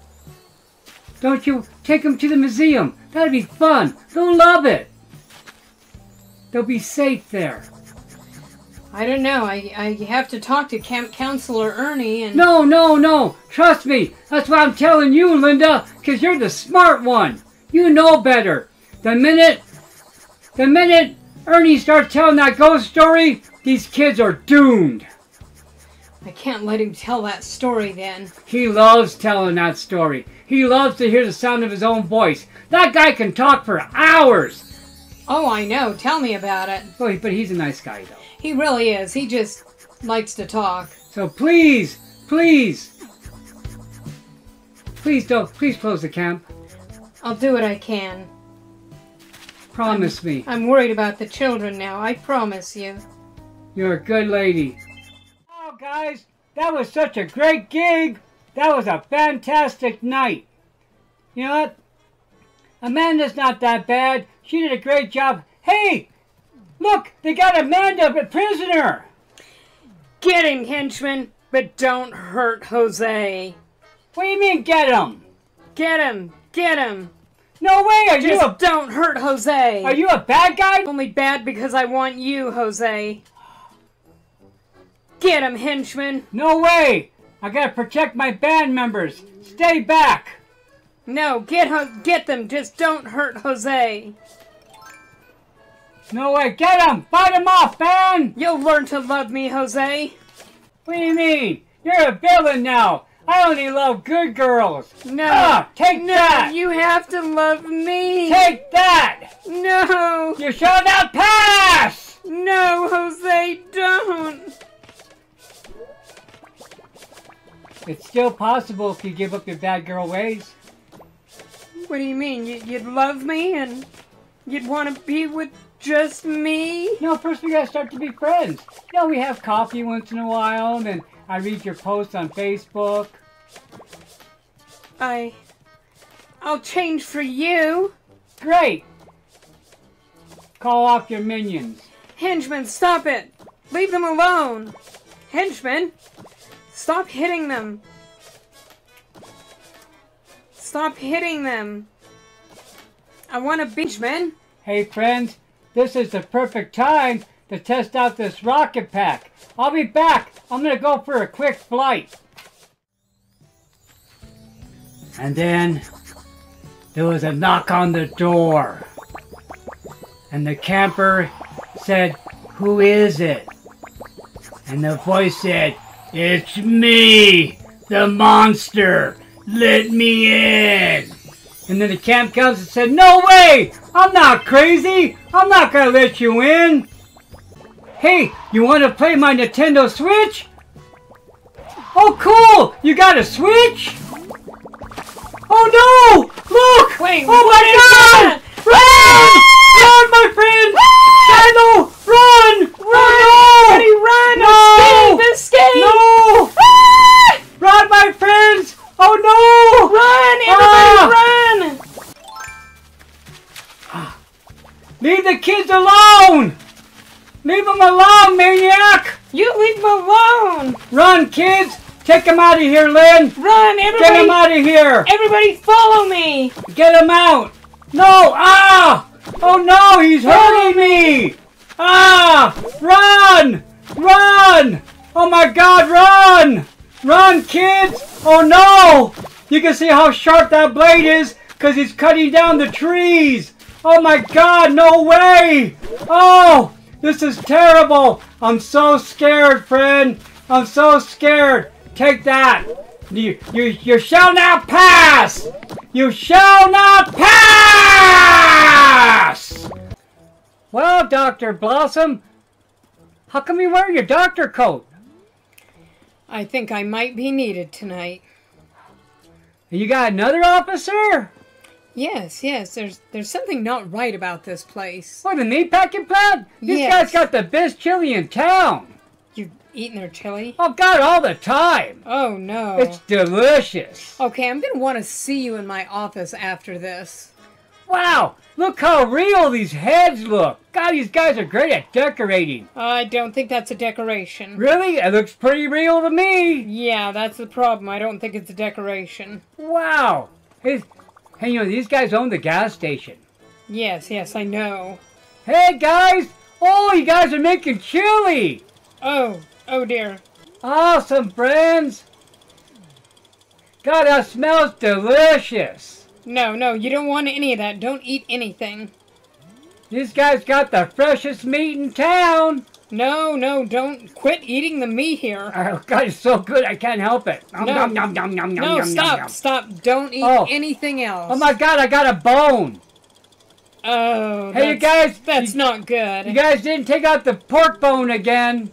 Don't you take them to the museum? That'd be fun. They'll love it. They'll be safe there. I don't know. I, I have to talk to Camp Counselor Ernie and. No, no, no. Trust me. That's why I'm telling you, Linda, because you're the smart one. You know better. The minute, the minute Ernie starts telling that ghost story, these kids are doomed. I can't let him tell that story then. He loves telling that story. He loves to hear the sound of his own voice. That guy can talk for hours. Oh, I know. Tell me about it. Oh, but he's a nice guy, though. He really is. He just likes to talk. So please, please, please don't, please close the camp. I'll do what I can. Promise me. I'm worried about the children now. I promise you. You're a good lady. Guys, that was such a great gig. That was a fantastic night. You know what? Amanda's not that bad. She did a great job. Hey, look, they got Amanda a prisoner. Get him, henchman, but don't hurt Jose. What do you mean, get him? Get him. Get him. No way. Are you a don't hurt Jose. are you a bad guy? only bad because I want you, Jose. Get him, henchman. No way. I gotta protect my band members. Stay back. No, get Ho- get them. Just don't hurt Jose. No way. Get him. Fight him off, man. You'll learn to love me, Jose. What do you mean? You're a villain now. I only love good girls. No. Ah, take no, that. you have to love me. Take that. No. You shall not pass. No, Jose, don't. It's still possible if you give up your bad girl ways. What do you mean? You, you'd love me and you'd want to be with just me? No, first we gotta start to be friends. You know, we have coffee once in a while, and then I read your posts on Facebook. I. I'll change for you. Great. Call off your minions. Henchman, stop it! Leave them alone! Henchman! Stop hitting them. Stop hitting them. I want a beach, man! Hey friends, this is the perfect time to test out this rocket pack. I'll be back. I'm gonna go for a quick flight. And then there was a knock on the door. And the camper said, Who is it? And the voice said, It's me, the monster. Let me in. And then the camp counselor said, No way! I'm not crazy! I'm not gonna let you in! Hey, you wanna play my Nintendo Switch? Oh cool! You got a Switch? Oh no! Look! Wait, oh my god! Run! Run, my friend! Shadow! Run! Run! Everybody run! No! Escape! Escape! No! Ah! Run, my friends! Oh no! Run! Ah! Everybody run! Leave the kids alone! Leave them alone, maniac! You leave them alone! Run, kids! Take them out of here, Lynn! Run! Everybody! Get them out of here! Everybody follow me! Get him out! No! Ah! Oh no! He's hurting me! Ah! Run! Run! Oh my God! Run! Run, kids! Oh no! You can see how sharp that blade is because he's cutting down the trees. Oh my God! No way! Oh! This is terrible! I'm so scared, friend! I'm so scared! Take that! You, you, you shall not pass! You shall not pass! Well, Dr. Blossom, how come you wear your doctor coat? I think I might be needed tonight. You got another officer? Yes, yes, there's there's something not right about this place. What, the meat packing plant? This Yes. guy's got the best chili in town. You've eaten their chili? Oh, God, all the time. Oh no. It's delicious. Okay, I'm gonna want to see you in my office after this. Wow, look how real these heads look. God, these guys are great at decorating. I don't think that's a decoration. Really? It looks pretty real to me. Yeah, that's the problem. I don't think it's a decoration. Wow. Hey, hey, you know, these guys own the gas station. Yes, yes, I know. Hey, guys. Oh, you guys are making chili. Oh, oh dear. Awesome, friends. God, that smells delicious. No, no, you don't want any of that. Don't eat anything. This guy's got the freshest meat in town. No, no, don't quit eating the meat here. Oh, God, it's so good, I can't help it. Nom, No. nom, nom, nom, nom, No, nom, stop, nom. stop. Don't eat Oh. anything else. Oh, my God, I got a bone. Oh, Hey, you that's- guys, That's you- not good. You guys didn't take out the pork bone again.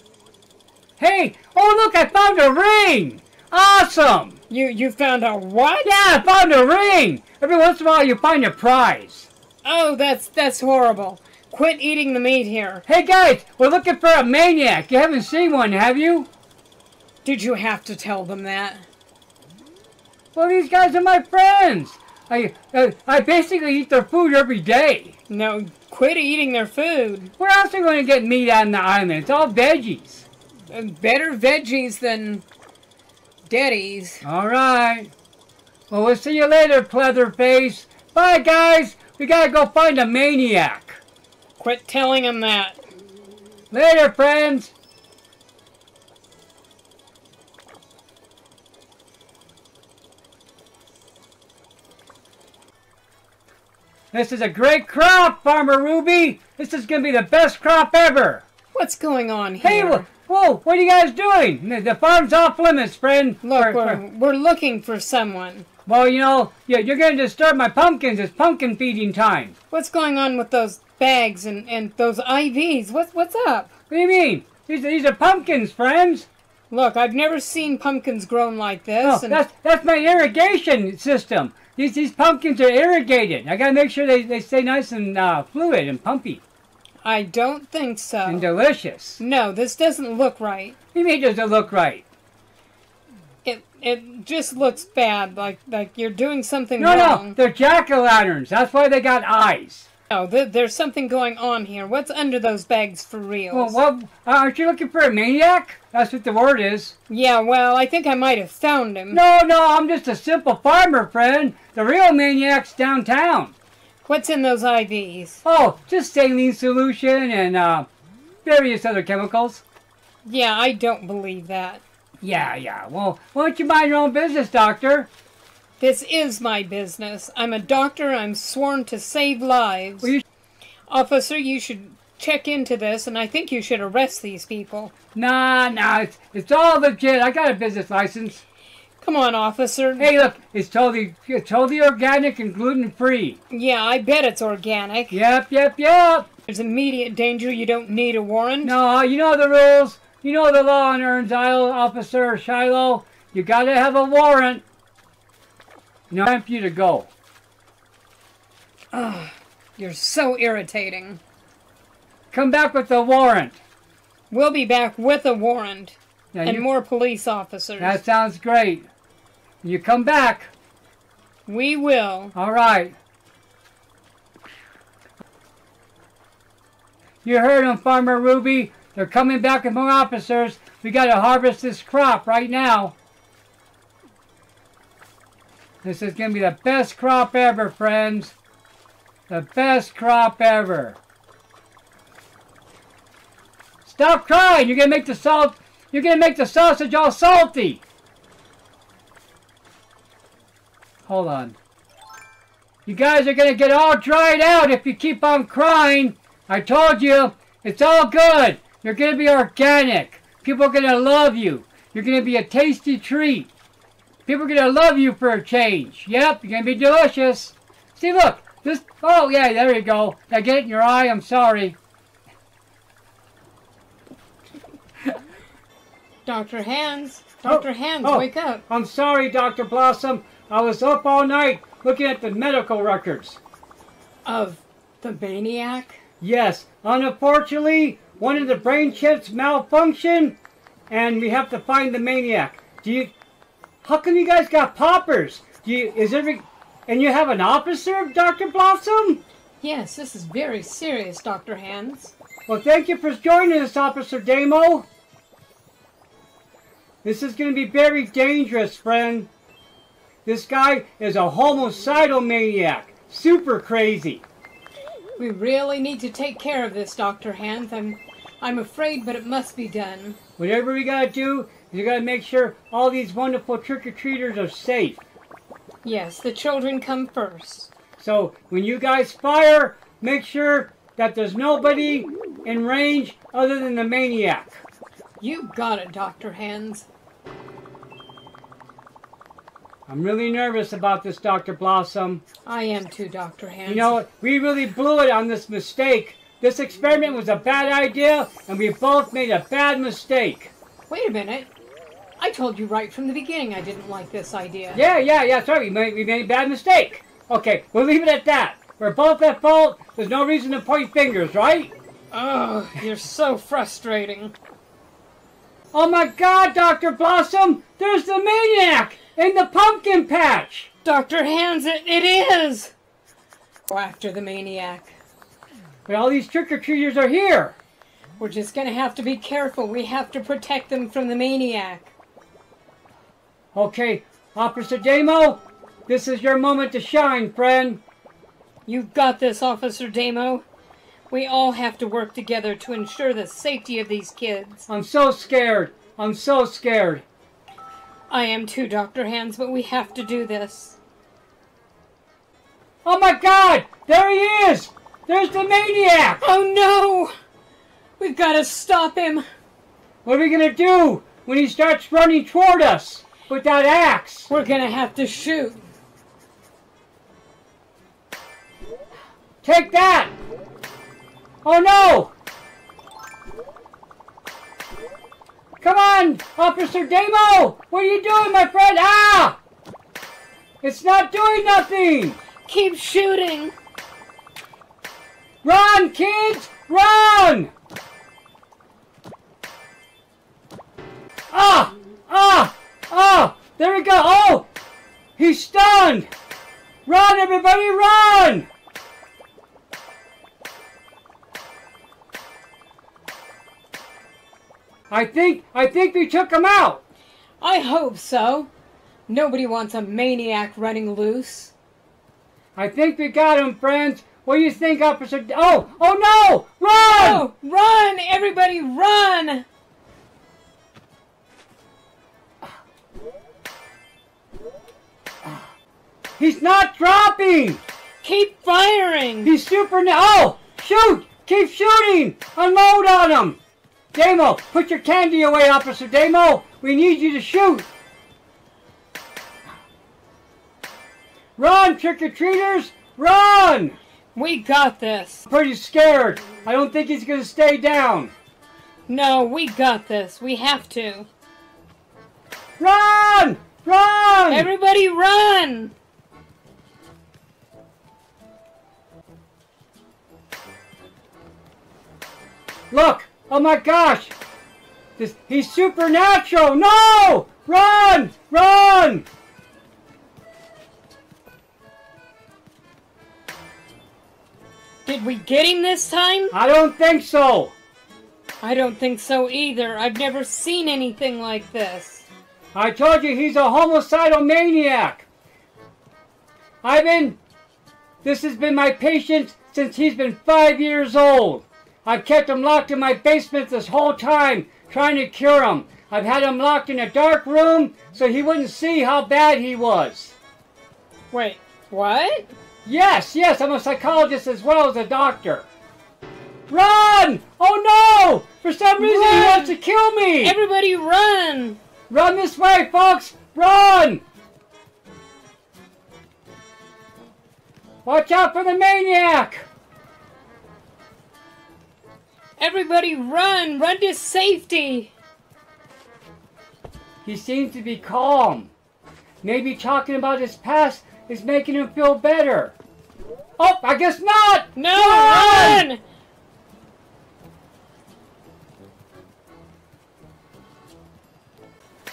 Hey, oh, look, I found a ring. Awesome. You you found a what? Yeah, I found a ring. Every once in a while, you find a prize. Oh, that's that's horrible. Quit eating the meat here. Hey, guys, we're looking for a maniac. You haven't seen one, have you? Did you have to tell them that? Well, these guys are my friends. I, uh, I basically eat their food every day. No, quit eating their food. Where else are we going to get meat on the island? It's all veggies. Uh, Better veggies than Daddy's. All right. Well, we'll see you later, Pleatherface. Bye, guys. We got to go find a maniac. Quit telling him that. Later, friends. This is a great crop, Farmer Ruby. This is going to be the best crop ever. What's going on Hey, here? wh- whoa, what are you guys doing? The- The farm's off limits, friend. Look, For- we're, for- we're looking for someone. well, you know, you- you're going to disturb my pumpkins. It's pumpkin feeding time. What's going on with those bags and, and those IVs? What, what's up? What do you mean? These, these are pumpkins, friends. Look, I've never seen pumpkins grown like this. No, and that's that's my irrigation system. These these pumpkins are irrigated. I gotta make sure they, they stay nice and uh, fluid and pumpy I don't think so. and delicious. no, this doesn't look right. You mean it doesn't look right? It it just looks bad, like like you're doing something No, wrong. no, no, they're jack o' lanterns. That's why they got eyes. Oh, th- there's something going on here. What's under those bags for real? Well, what? Uh, aren't you looking for a maniac? That's what the word is. Yeah, well, I think I might have found him. No, no, I'm just a simple farmer, friend. The real maniac's downtown. What's in those IVs? Oh, just saline solution and uh, various other chemicals. Yeah, I don't believe that. Yeah, yeah. Well, why don't you mind your own business, doctor? This is my business. I'm a doctor. I'm sworn to save lives. Well, you- Officer, you should check into this, and I think you should arrest these people. Nah, nah. It's, it's all legit. I got a business license. Come on, officer. Hey, look, it's totally, it's totally organic and gluten free. Yeah, I bet it's organic. Yep, yep, yep. There's immediate danger. You don't need a warrant. No, you know the rules. You know the law on Urn's Isle, Officer Shiloh. You gotta have a warrant. No time for you to go. You're so irritating. Come back with the warrant. We'll be back with a warrant Now, and you- more police officers. that sounds great. You come back. we will. All right. You heard him, Farmer Ruby. They're coming back with more officers. We got to harvest this crop right now. This is going to be the best crop ever, friends. The best crop ever. Stop crying. You're going to make the salt you're going to make the sausage all salty. Hold on. You guys are going to get all dried out if you keep on crying. I told you, it's all good. You're going to be organic. People are going to love you. You're going to be a tasty treat. People are going to love you for a change. Yep, you're going to be delicious. See, look. This. Oh, yeah, there you go. Now get it in your eye. I'm sorry. Dr. Hands. Oh, Dr. Hands, oh. wake up. I'm sorry, Dr. Blossom. I was up all night looking at the medical records. Of the maniac? Yes, unfortunately, one of the brain chips malfunctioned, and we have to find the maniac. Do you? How come you guys got poppers? Do you? Is every? And you have an officer, Doctor Blossom? Yes, this is very serious, Dr. Hands. Well, thank you for joining us, Officer Damo. This is going to be very dangerous, friend. This guy is a homicidal maniac, super crazy. We really need to take care of this, Dr. Hands. I'm I'm afraid, but it must be done. Whatever we gotta do, you gotta make sure all these wonderful trick-or-treaters are safe. Yes, the children come first. So when you guys fire, make sure that there's nobody in range other than the maniac. You got it, Dr. Hands. I'm really nervous about this, Dr. Blossom. I am too, Dr. Hands. You know, we really blew it on this mistake. This experiment was a bad idea, and we both made a bad mistake. Wait a minute. I told you right from the beginning I didn't like this idea. Yeah, yeah, yeah, sorry, we made, we made a bad mistake. Okay, we'll leave it at that. We're both at fault. There's no reason to point fingers, right? Ugh, you're so frustrating. Oh my god, Dr. Blossom! There's the maniac in the pumpkin patch! Dr. Hands, it, it is! Go after the maniac. But all these trick-or-treaters are here! We're just gonna have to be careful. We have to protect them from the maniac. Okay, Officer Damo, this is your moment to shine, friend. You've got this, Officer Damo. We all have to work together to ensure the safety of these kids. I'm so scared. I'm so scared. I am too, Dr. Hands, but we have to do this. Oh my god! There he is! There's the maniac! Oh no! We've got to stop him. What are we gonna do when he starts running toward us with that axe? We're gonna have to shoot. Take that! Oh no! Come on, Officer Damo! What are you doing, my friend? Ah! It's not doing nothing! Keep shooting. Run, kids! Run! Ah! Ah! Ah! There we go! Oh! He's stunned! Run, everybody, run! I think, I think we took him out. I hope so. Nobody wants a maniac running loose. I think we got him, friends. What do you think, Officer? Oh, oh no! Run! Oh, run! Everybody run! He's not dropping! Keep firing! He's super now. Oh! Shoot! Keep shooting! Unload on him! Damo, put your candy away, Officer Damo! We need you to shoot! Run, trick-or-treaters! Run! We got this. I'm pretty scared. I don't think he's gonna stay down. No, we got this. We have to. Run! Run! Everybody run! Look! Oh my gosh! This, he's supernatural! No! Run! Run! Did we get him this time? I don't think so. I don't think so either. I've never seen anything like this. I told you he's a homicidal maniac. I've been. This has been my patient since he's been five years old. I've kept him locked in my basement this whole time, trying to cure him. I've had him locked in a dark room so he wouldn't see how bad he was. Wait, what? Yes, yes, I'm a psychologist as well as a doctor. Run! Oh no! For some reason he wants to kill me! Everybody run! Run this way, folks! Run! Watch out for the maniac! Everybody run! Run to safety! He seems to be calm. Maybe talking about his past is making him feel better. Oh, I guess not! No, run!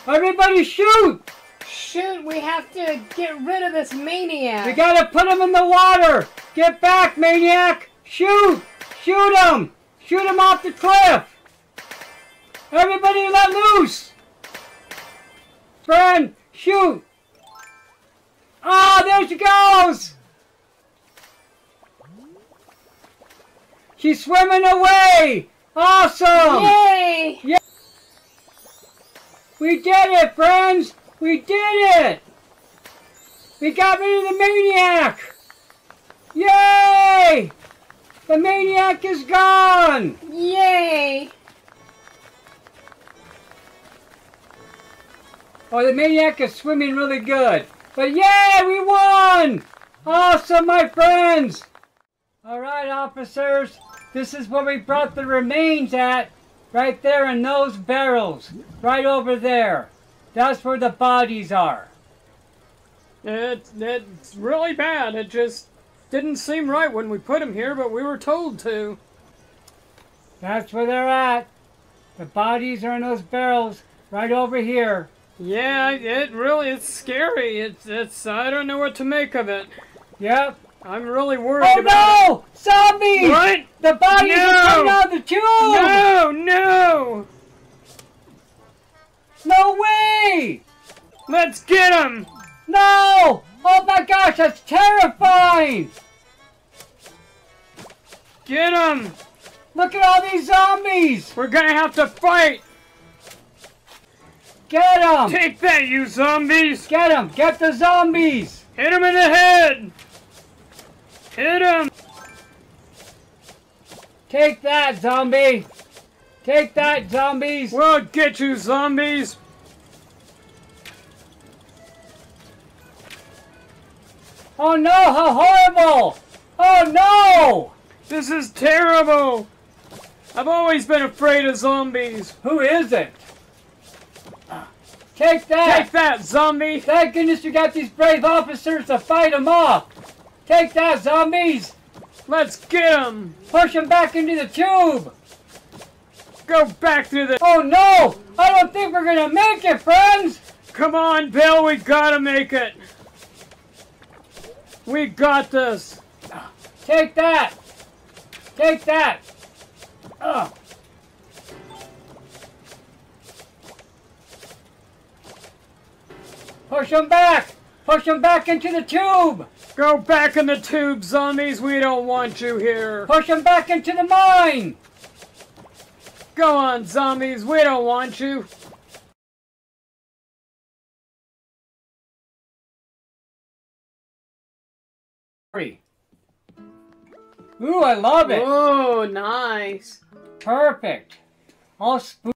Everybody shoot! Shoot, we have to get rid of this maniac. We gotta put him in the water! Get back, maniac! Shoot! Shoot him! Shoot him off the cliff! Everybody let loose! Friend, shoot! Ah, there she goes! She's swimming away! Awesome! Yay! Yeah. We did it, friends! We did it! We got rid of the maniac! Yay! The maniac is gone! Yay! Oh, the maniac is swimming really good. But yeah, we won! Awesome, my friends! All right, officers. This is where we brought the remains at. Right there in those barrels. Right over there. That's where the bodies are. It, it's really bad. It just didn't seem right when we put him here, but we were told to. That's where they're at. The bodies are in those barrels right over here. Yeah, it really it's scary. It's, it's, I don't know what to make of it. Yep. I'm really worried Oh about no! Zombies! it. What? The bodies No! are coming out of the tube! No, no! No way! Let's get him! No! Oh my gosh, that's terrifying! Get him! Look at all these zombies! We're gonna have to fight! Get them! Take that, you zombies! Get them! Get the zombies! Hit him in the head! Hit him! Take that, zombie! Take that, zombies! We'll get you, zombies! Oh no, how horrible! Oh no! This is terrible! I've always been afraid of zombies. Who is it? Take that! Take that, zombie! Thank goodness you got these brave officers to fight them off! Take that, zombies! Let's get him! Push them back into the tube! Go back through the... Oh no! I don't think we're gonna make it, friends! Come on, Bill, we gotta make it! We got this. Take that. Take that. Ugh. Push them back. Push them back into the tube. Go back in the tube, zombies. We don't want you here. Push them back into the mine. Go on, zombies. We don't want you. Ooh, I love it! Oh, nice. Perfect. All spoon.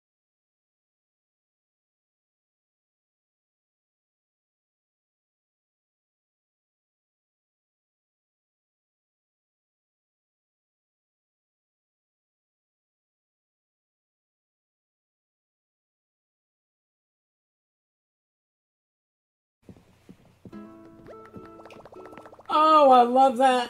Oh, I love that.